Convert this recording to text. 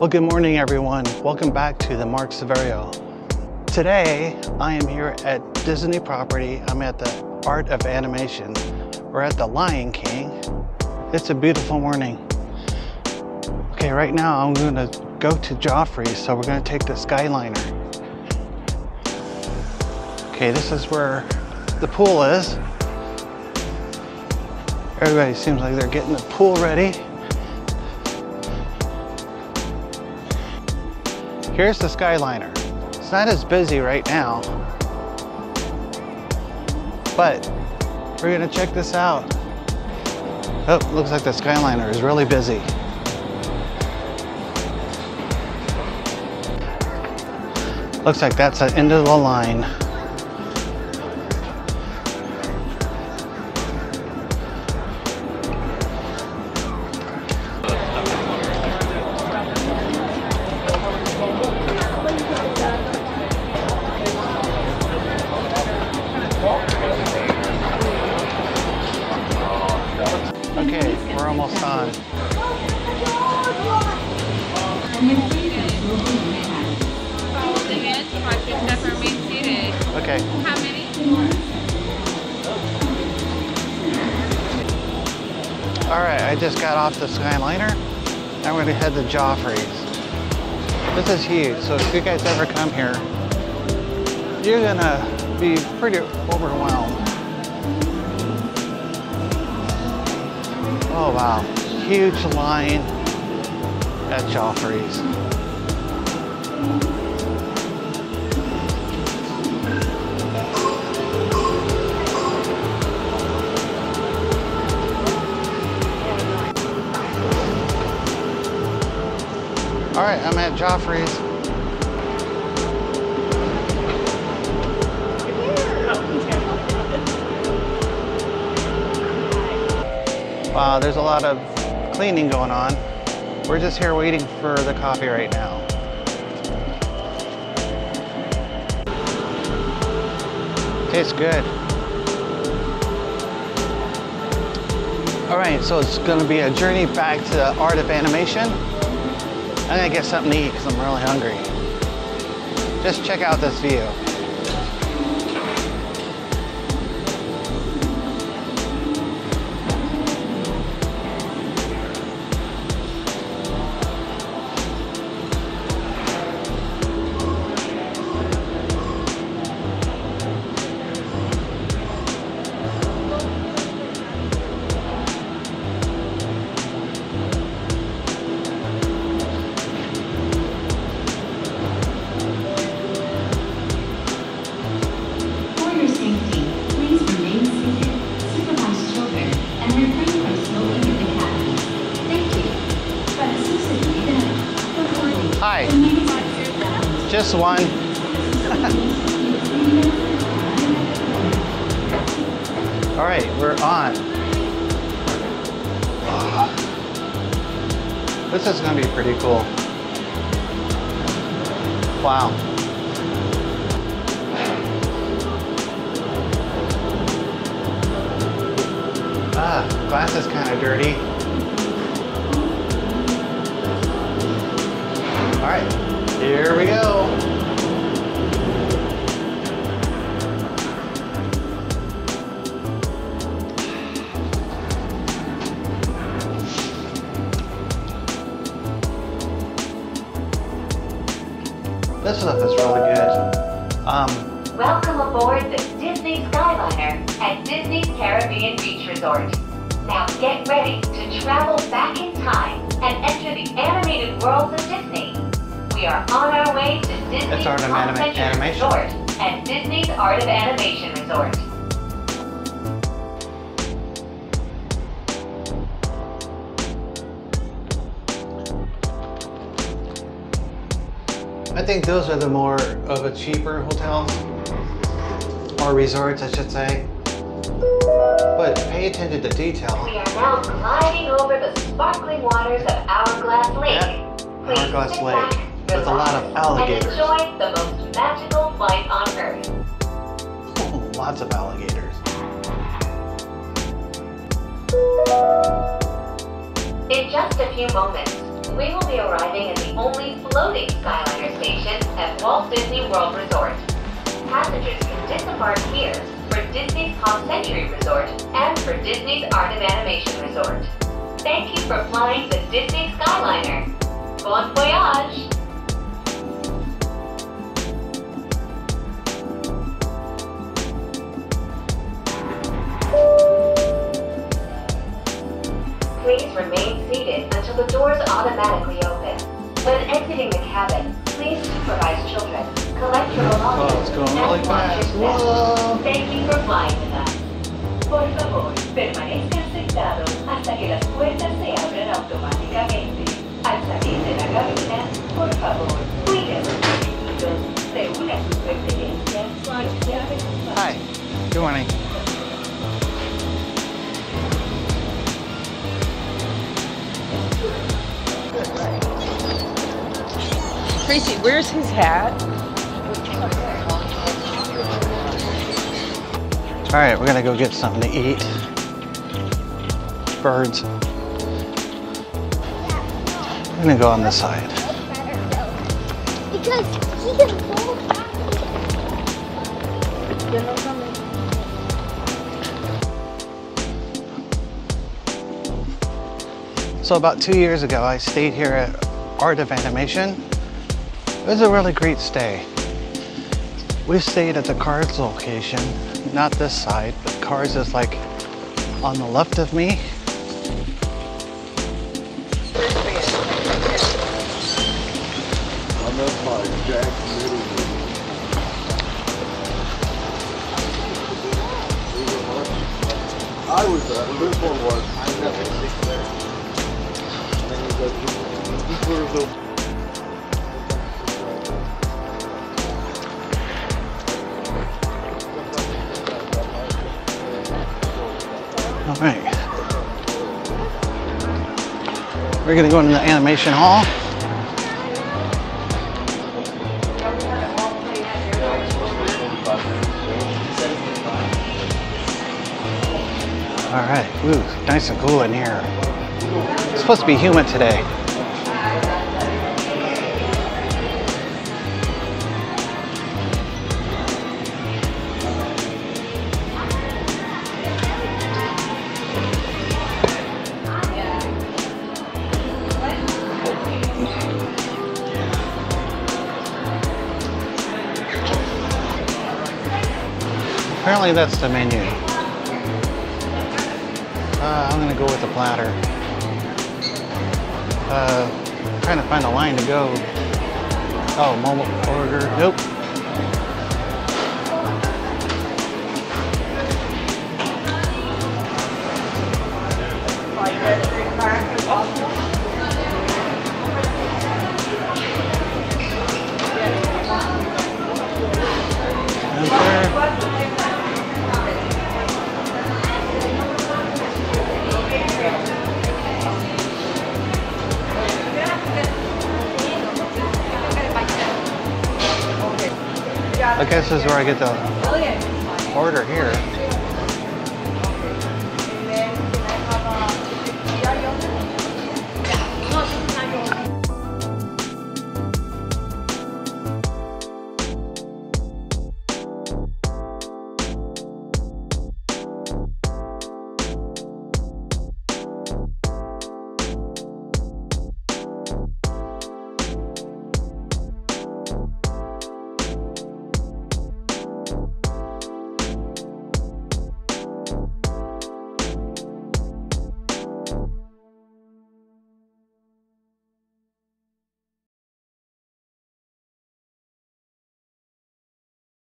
Well, good morning, everyone. Welcome back to the Mark Silverio. Today, I am here at Disney property. I'm at the Art of Animation. We're at the Lion King. It's a beautiful morning. Okay, right now I'm gonna go to Joffrey's, so we're gonna take the Skyliner. Okay, this is where the pool is. Everybody seems like they're getting the pool ready. Here's the Skyliner. It's not as busy right now, but we're gonna check this out. Oh, looks like the Skyliner is really busy. Looks like that's the end of the line. Almost seated. Okay, How many? all right, I just got off the Skyliner. Now we're gonna head to Joffrey's. This is huge, so if you guys ever come here, you're gonna be pretty overwhelmed. Oh wow, huge line at Joffrey's. All right, I'm at Joffrey's. Wow, there's a lot of cleaning going on. We're just here waiting for the coffee right now. Tastes good. All right, so it's gonna be a journey back to the art of animation. I'm gonna get something to eat because I'm really hungry. Just check out this view. Favor, just one. All right, we're on. This is gonna be pretty cool. Wow. Ah, glass is kind of dirty. All right, here we go. This stuff is really good. Um, Welcome aboard the Disney Skyliner at Disney's Caribbean Beach Resort. Now get ready to travel back in time and enter the animated worlds of Disney. We are on our way to Disney's It's Art of Anima- Animation. Resort and Disney's Art of Animation Resort. I think those are the more of a cheaper hotels or resorts, I should say. But pay attention to detail. We are now gliding over the sparkling waters of Hourglass Lake. Yeah, Please Hourglass sit Lake with a lot of alligators. And enjoy the most magical flight on Earth. Lots of alligators. In just a few moments, We will be arriving at the only floating Skyliner station at Walt Disney World Resort. Passengers can disembark here for Disney's Pop Century Resort and for Disney's Art of Animation Resort. Thank you for flying the Disney Skyliner. Children, collect your belongings, Oh, it's going really fast. Whoa. Thank you for flying with us. Por favor, permanezcan sentados hasta que las puertas se abran automáticamente. Al salir de la cabina, por favor, cuiden sus pequeñitos, reúna sus pertenencias y Hi. Good morning. Where's his hat? All right, we're gonna go get something to eat. Birds. I'm gonna go on this side. So about two years ago, I stayed here at Art of Animation. It was a really great stay. We stayed at the Cars location, not this side, but Cars is like on the left of me. I was. I never there. And then you go to the We're gonna go into the animation hall. All right, ooh, nice and cool in here. It's supposed to be humid today. Apparently that's the menu. Uh, I'm gonna go with the platter. Uh, trying to find a line to go. Oh, mobile order. Nope. I guess this is where I get the oh, order here.